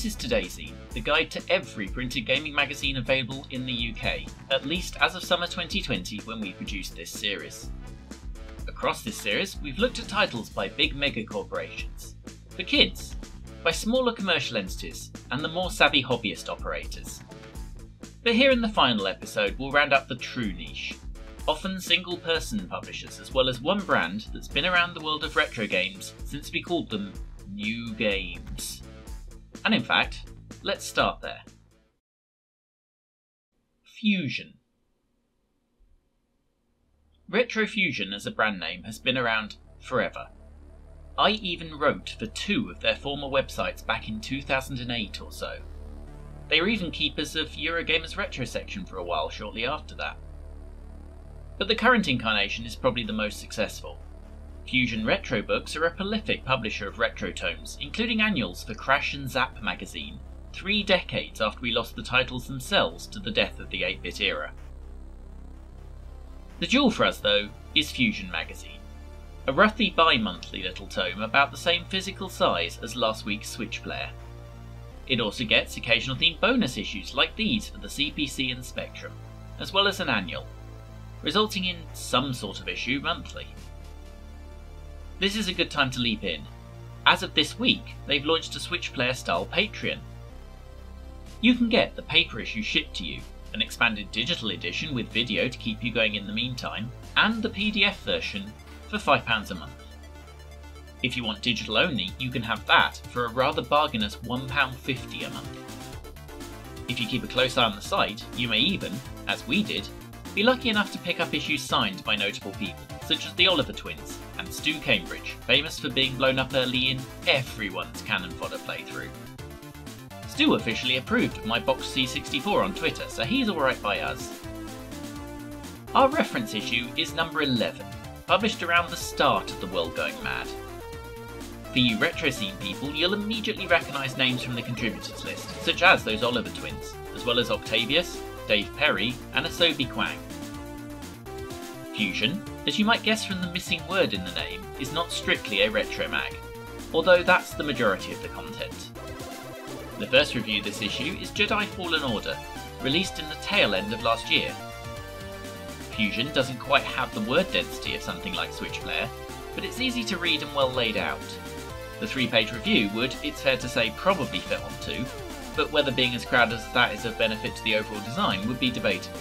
This is Todayzine, the guide to every printed gaming magazine available in the UK, at least as of summer 2020 when we produced this series. Across this series, we've looked at titles by big mega corporations, for kids, by smaller commercial entities, and the more savvy hobbyist operators. But here in the final episode, we'll round up the true niche, often single person publishers, as well as one brand that's been around the world of retro games since we called them New Games. And in fact, let's start there. Fusion. Retrofusion as a brand name has been around forever. I even wrote for two of their former websites back in 2008 or so. They were even keepers of Eurogamer's retro section for a while shortly after that. But the current incarnation is probably the most successful. Fusion Retro Books are a prolific publisher of retro tomes, including annuals for Crash and Zap magazine, three decades after we lost the titles themselves to the death of the 8 bit era. The jewel for us, though, is Fusion magazine, a roughly bi monthly little tome about the same physical size as last week's Switch player. It also gets occasional themed bonus issues like these for the CPC and Spectrum, as well as an annual, resulting in some sort of issue monthly. This is a good time to leap in. As of this week, they've launched a Switch player style Patreon. You can get the paper issue shipped to you, an expanded digital edition with video to keep you going in the meantime, and the PDF version for £5 a month. If you want digital only, you can have that for a rather bargainous £1.50 a month. If you keep a close eye on the site, you may even, as we did, be lucky enough to pick up issues signed by notable people, such as the Oliver twins Stu Cambridge, famous for being blown up early in everyone's Cannon Fodder playthrough. Stu officially approved my Box C64 on Twitter, so he's alright by us. Our reference issue is number 11, published around the start of the world going mad. For you retro scene people, you'll immediately recognise names from the contributors list, such as those Oliver twins, as well as Octavius, Dave Perry, and Asobi Kwang. Fusion, as you might guess from the missing word in the name, is not strictly a retro mag, although that's the majority of the content. The first review this issue is Jedi Fallen Order, released in the tail end of last year. Fusion doesn't quite have the word density of something like Switch Player, but it's easy to read and well laid out. The three page review would, it's fair to say, probably fit on two, but whether being as crowded as that is of benefit to the overall design would be debatable.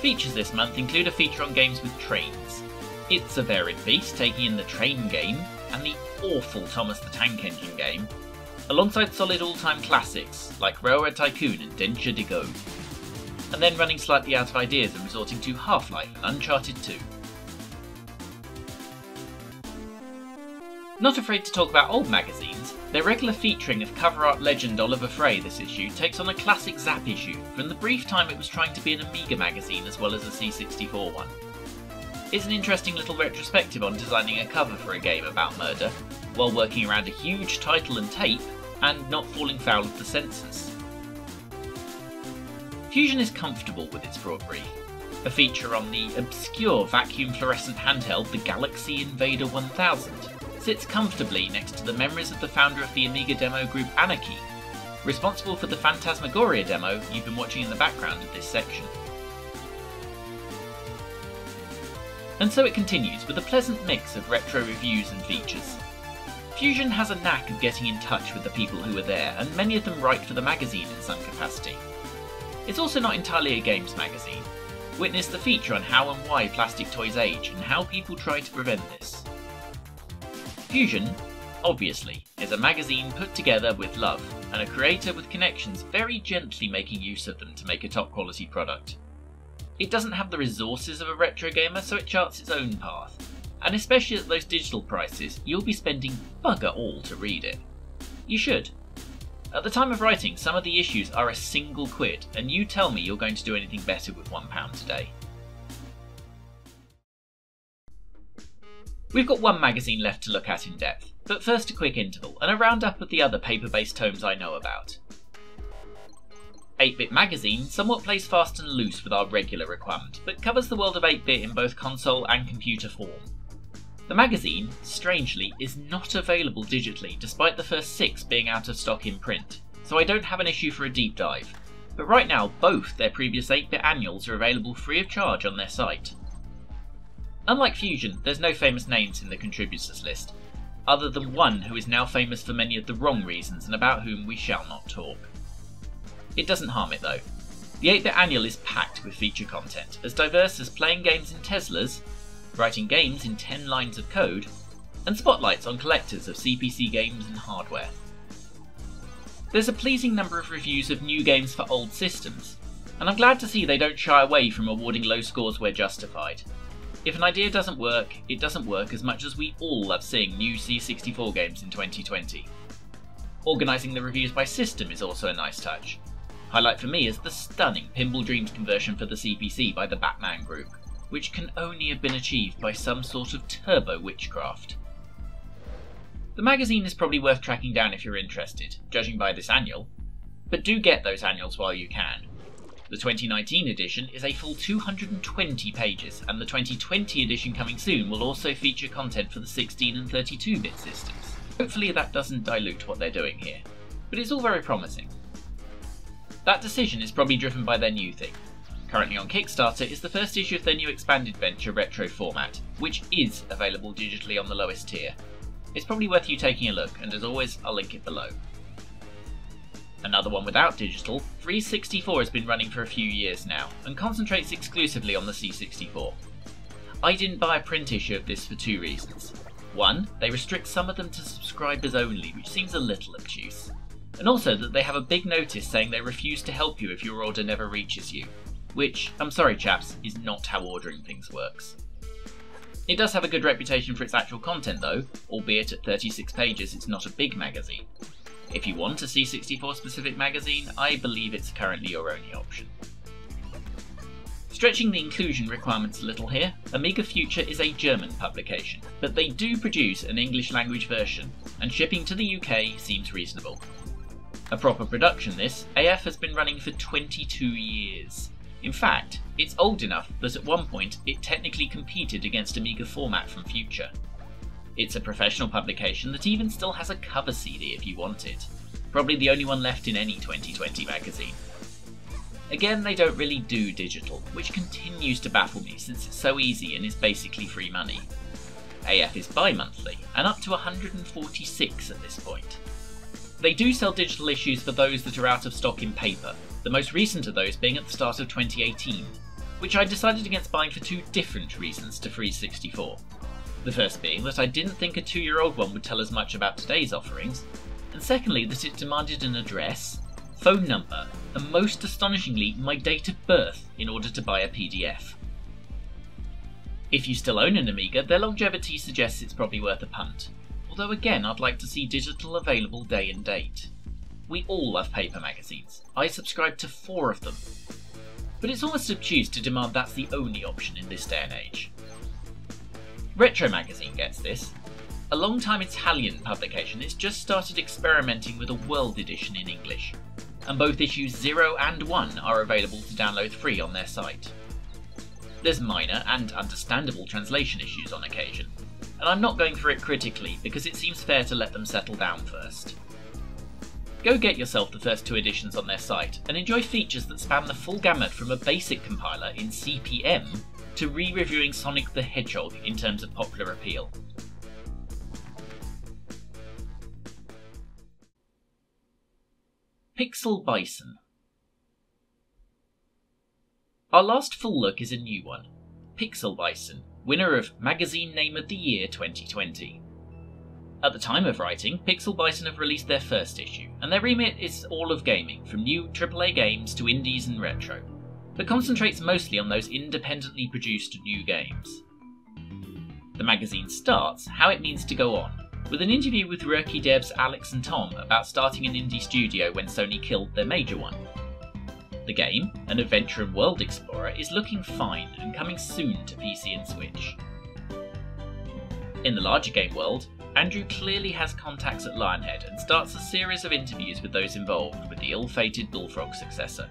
Features this month include a feature on games with trains. It's a varied beast, taking in the train game and the awful Thomas the Tank Engine game, alongside solid all-time classics like Railroad Tycoon and Densha de Go, and then running slightly out of ideas and resorting to Half-Life and Uncharted 2. Not afraid to talk about old magazines, their regular featuring of cover art legend Oliver Frey this issue takes on a classic Zap issue from the brief time it was trying to be an Amiga magazine as well as a C64 one. It's an interesting little retrospective on designing a cover for a game about murder, while working around a huge title and tape, and not falling foul of the censors. Fusion is comfortable with its broad brief, a feature on the obscure vacuum fluorescent handheld the Galaxy Invader 1000, sits comfortably next to the memories of the founder of the Amiga demo group Anarchy, responsible for the Phantasmagoria demo you've been watching in the background of this section. And so it continues with a pleasant mix of retro reviews and features. Fusion has a knack of getting in touch with the people who were there, and many of them write for the magazine in some capacity. It's also not entirely a games magazine. Witness the feature on how and why plastic toys age and how people try to prevent this. Fusion, obviously, is a magazine put together with love and a creator with connections very gently making use of them to make a top quality product. It doesn't have the resources of a retro gamer, so it charts its own path, and especially at those digital prices, you'll be spending bugger all to read it. You should. At the time of writing, some of the issues are a single quid, and you tell me you're going to do anything better with £1 today. We've got one magazine left to look at in depth, but first a quick interval and a roundup of the other paper-based tomes I know about. 8-Bit Magazine somewhat plays fast and loose with our regular requirement, but covers the world of 8-bit in both console and computer form. The magazine, strangely, is not available digitally despite the first six being out of stock in print, so I don't have an issue for a deep dive. But right now, both their previous 8-bit annuals are available free of charge on their site. Unlike Fusion, there's no famous names in the contributors list, other than one who is now famous for many of the wrong reasons and about whom we shall not talk. It doesn't harm it though. The 8-bit annual is packed with feature content, as diverse as playing games in Teslas, writing games in 10 lines of code, and spotlights on collectors of CPC games and hardware. There's a pleasing number of reviews of new games for old systems, and I'm glad to see they don't shy away from awarding low scores where justified. If an idea doesn't work, it doesn't work as much as we all love seeing new C64 games in 2020. Organising the reviews by system is also a nice touch. Highlight for me is the stunning Pinball Dreams conversion for the CPC by the Batman Group which can only have been achieved by some sort of turbo witchcraft. The magazine is probably worth tracking down if you're interested, judging by this annual, but do get those annuals while you can. The 2019 edition is a full 220 pages, and the 2020 edition coming soon will also feature content for the 16 and 32 bit systems. Hopefully, that doesn't dilute what they're doing here, but it's all very promising. That decision is probably driven by their new thing, currently on Kickstarter, is the first issue of their new expanded venture retro format, which is available digitally on the lowest tier. It's probably worth you taking a look, and as always, I'll link it below. Another one without digital, Freeze64 has been running for a few years now, and concentrates exclusively on the C64. I didn't buy a print issue of this for two reasons. One, they restrict some of them to subscribers only, which seems a little obtuse. And also that they have a big notice saying they refuse to help you if your order never reaches you, which, I'm sorry chaps, is not how ordering things works. It does have a good reputation for its actual content though, albeit at 36 pages it's not a big magazine. If you want a C64 specific magazine, I believe it's currently your only option. Stretching the inclusion requirements a little here, Amiga Future is a German publication, but they do produce an English language version, and shipping to the UK seems reasonable. A proper production this, AF has been running for 22 years. In fact, it's old enough that at one point it technically competed against Amiga Format from Future. It's a professional publication that even still has a cover CD if you want it. Probably the only one left in any 2020 magazine. Again, they don't really do digital, which continues to baffle me since it's so easy and is basically free money. AF is bi monthly, and up to 146 at this point. They do sell digital issues for those that are out of stock in paper, the most recent of those being at the start of 2018, which I decided against buying for two different reasons to Freeze64. The first being that I didn't think a two year old one would tell us much about today's offerings, and secondly that it demanded an address, phone number, and most astonishingly, my date of birth in order to buy a PDF. If you still own an Amiga, their longevity suggests it's probably worth a punt, although again I'd like to see digital available day and date. We all love paper magazines. I subscribe to four of them. But it's almost obtuse to demand that's the only option in this day and age. Retro Magazine gets this. A long-time Italian publication, it's just started experimenting with a World Edition in English, and both issues 0 and 1 are available to download free on their site. There's minor and understandable translation issues on occasion, and I'm not going through it critically because it seems fair to let them settle down first. Go get yourself the first two editions on their site and enjoy features that span the full gamut from a basic compiler in CP/M to re-reviewing Sonic the Hedgehog in terms of popular appeal. Pixel Bison Our last full look is a new one, Pixel Bison, winner of Magazine Name of the Year 2020. At the time of writing, Pixel Bison have released their first issue, and their remit is all of gaming, from new AAA games to indies and retro, but concentrates mostly on those independently produced new games. The magazine starts how it means to go on, with an interview with Rookie devs Alex and Tom about starting an indie studio when Sony killed their major one. The game, an adventure and world explorer, is looking fine and coming soon to PC and Switch. In the larger game world, Andrew clearly has contacts at Lionhead and starts a series of interviews with those involved with the ill fated Bullfrog successor,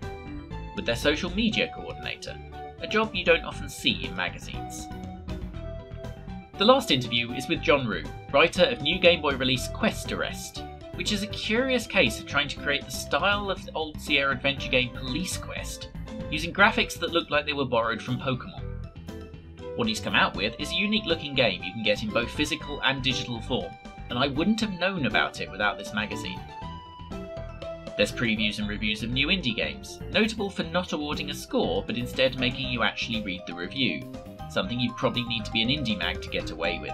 with their social media coordinator, a job you don't often see in magazines. The last interview is with John Rue, writer of new Game Boy release Quest Arrest, which is a curious case of trying to create the style of the old Sierra adventure game Police Quest, using graphics that look like they were borrowed from Pokemon. What he's come out with is a unique looking game you can get in both physical and digital form, and I wouldn't have known about it without this magazine. There's previews and reviews of new indie games, notable for not awarding a score but instead making you actually read the review, something you'd probably need to be an indie mag to get away with.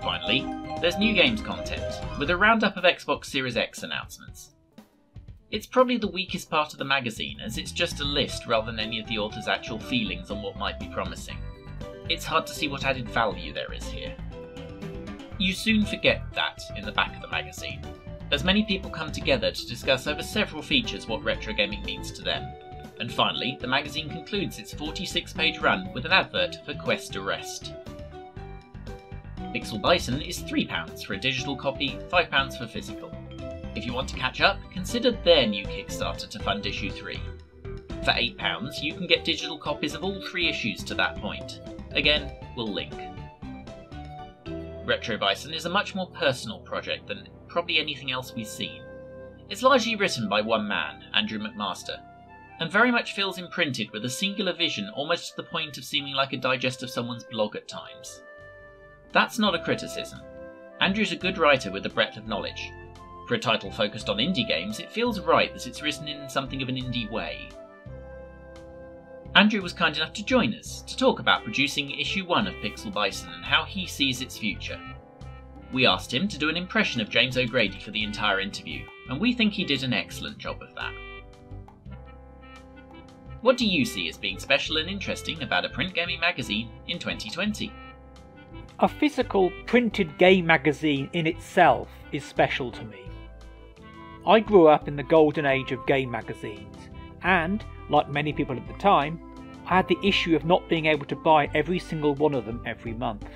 Finally, there's new games content, with a roundup of Xbox Series X announcements. It's probably the weakest part of the magazine, as it's just a list rather than any of the author's actual feelings on what might be promising. It's hard to see what added value there is here. You soon forget that in the back of the magazine, as many people come together to discuss over several features what retro gaming means to them. And finally, the magazine concludes its 46 page run with an advert for Quest Arrest. Pixel Bison is £3 for a digital copy, £5 for physical. If you want to catch up, consider their new Kickstarter to fund issue 3. For £8, you can get digital copies of all three issues to that point. Again, we'll link. Retro Bison is a much more personal project than probably anything else we've seen. It's largely written by one man, Andrew McMaster, and very much feels imprinted with a singular vision almost to the point of seeming like a digest of someone's blog at times. That's not a criticism. Andrew's a good writer with a breadth of knowledge. For a title focused on indie games, it feels right that it's written in something of an indie way. Andrew was kind enough to join us to talk about producing issue 1 of Pixel Bison and how he sees its future. We asked him to do an impression of James O'Grady for the entire interview, and we think he did an excellent job of that. What do you see as being special and interesting about a print gaming magazine in 2020? A physical printed game magazine in itself is special to me. I grew up in the golden age of game magazines, and, like many people at the time, I had the issue of not being able to buy every single one of them every month.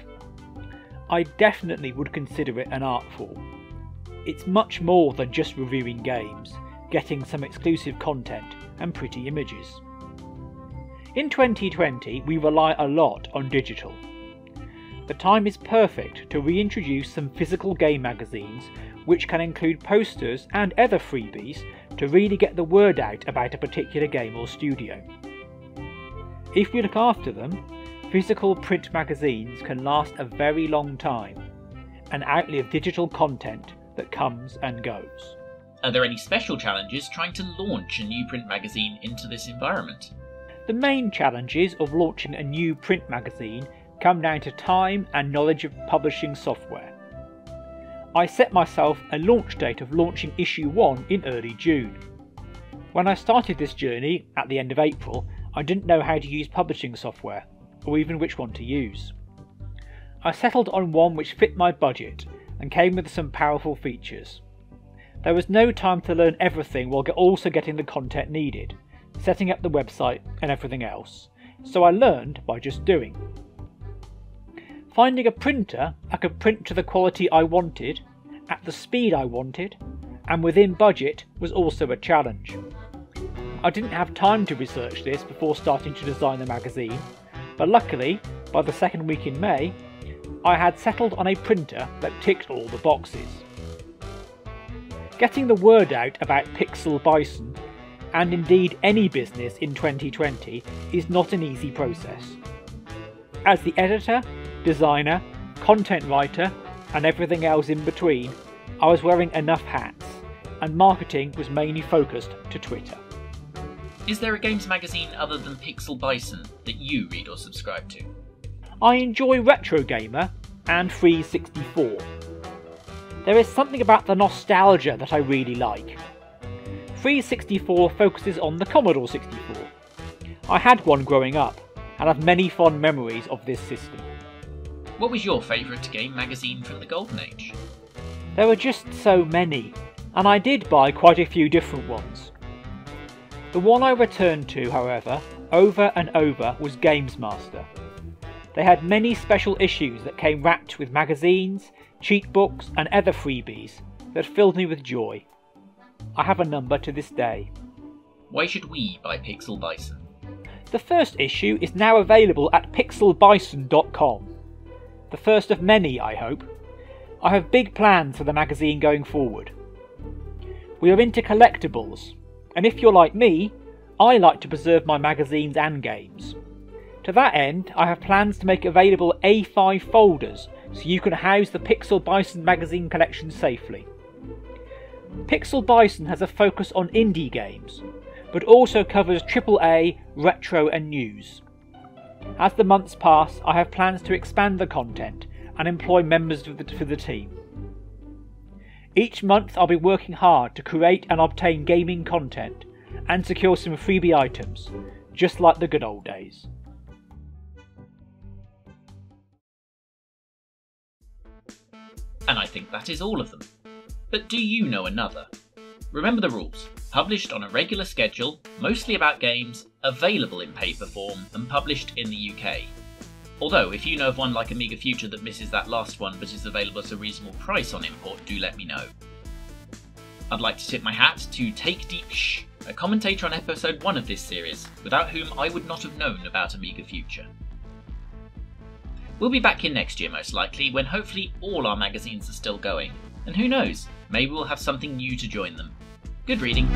I definitely would consider it an art form. It's much more than just reviewing games, getting some exclusive content and pretty images. In 2020, we rely a lot on digital. The time is perfect to reintroduce some physical game magazines which can include posters and other freebies to really get the word out about a particular game or studio. If we look after them, Physical print magazines can last a very long time and outlive digital content that comes and goes. Are there any special challenges trying to launch a new print magazine into this environment? The main challenges of launching a new print magazine come down to time and knowledge of publishing software. I set myself a launch date of launching issue 1 in early June. When I started this journey at the end of April, I didn't know how to use publishing software, or even which one to use. I settled on one which fit my budget and came with some powerful features. There was no time to learn everything while also getting the content needed, setting up the website and everything else, so I learned by just doing. Finding a printer I could print to the quality I wanted, at the speed I wanted, and within budget was also a challenge. I didn't have time to research this before starting to design the magazine, but luckily, by the second week in May, I had settled on a printer that ticked all the boxes. Getting the word out about Pixel Bison, and indeed any business in 2020, is not an easy process. As the editor, designer, content writer, and everything else in between, I was wearing enough hats, and marketing was mainly focused to Twitter. Is there a games magazine other than Pixel Bison that you read or subscribe to? I enjoy Retro Gamer and Freeze64. There is something about the nostalgia that I really like. Freeze64 focuses on the Commodore 64. I had one growing up and have many fond memories of this system. What was your favourite game magazine from the Golden Age? There were just so many, and I did buy quite a few different ones. The one I returned to, however, over and over was Games Master. They had many special issues that came wrapped with magazines, cheat books, and other freebies that filled me with joy. I have a number to this day. Why should we buy Pixel Bison? The first issue is now available at pixelbison.com. the first of many, I hope. I have big plans for the magazine going forward. We are into collectibles, and if you're like me, I like to preserve my magazines and games. To that end, I have plans to make available A5 folders so you can house the Pixel Bison magazine collection safely. Pixel Bison has a focus on indie games, but also covers AAA, retro, and news. As the months pass, I have plans to expand the content and employ members for the, for the team. Each month, I'll be working hard to create and obtain gaming content and secure some freebie items, just like the good old days. And I think that is all of them. But do you know another? Remember the rules. Published on a regular schedule, mostly about games, available in paper form, and published in the UK. Although, if you know of one like Amiga Future that misses that last one but is available at a reasonable price on import, do let me know. I'd like to tip my hat to Take Deep Shh, a commentator on episode 1 of this series, without whom I would not have known about Amiga Future. We'll be back in next year most likely, when hopefully all our magazines are still going, and who knows, maybe we'll have something new to join them. Good reading.